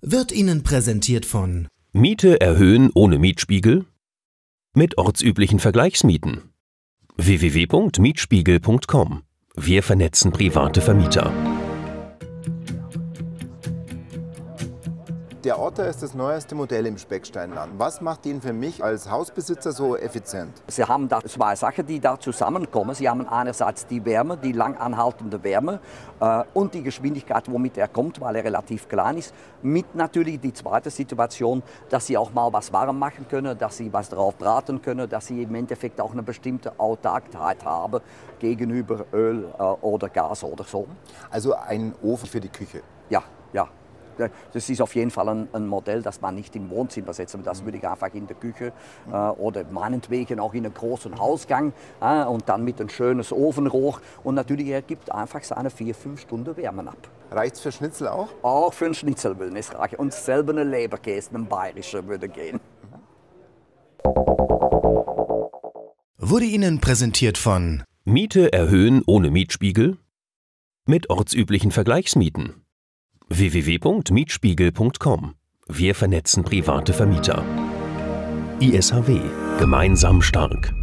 Wird Ihnen präsentiert von Miete erhöhen ohne Mietspiegel? Mit ortsüblichen Vergleichsmieten. www.mietspiegel.com. Wir vernetzen private Vermieter. Der Otter ist das neueste Modell im Specksteinland. Was macht ihn für mich als Hausbesitzer so effizient? Sie haben da zwei Sachen, die da zusammenkommen. Sie haben einerseits die Wärme, die lang anhaltende Wärme äh, und die Geschwindigkeit, womit er kommt, weil er relativ klein ist. Mit natürlich die zweite Situation, dass Sie auch mal was warm machen können, dass Sie was drauf braten können, dass Sie im Endeffekt auch eine bestimmte Autarkheit haben gegenüber Öl äh, oder Gas oder so. Also ein Ofen für die Küche. Ja, ja. Das ist auf jeden Fall ein, ein, Modell, das man nicht im Wohnzimmer setzt. Das würde ich einfach in der Küche äh, oder meinetwegen auch in einem großen Hausgang äh, und dann mit einem schönes Ofenrohr. Und natürlich, er gibt einfach seine vier, fünf Stunden Wärme ab. Reicht es für Schnitzel auch? Auch für einen Schnitzel würde es reichen. Und selber eine Leberkäse, ein bayerischer würde gehen. Wurde Ihnen präsentiert von Miete erhöhen ohne Mietspiegel? Mit ortsüblichen Vergleichsmieten www.mietspiegel.com. Wir vernetzen private Vermieter. ISHW. Gemeinsam stark.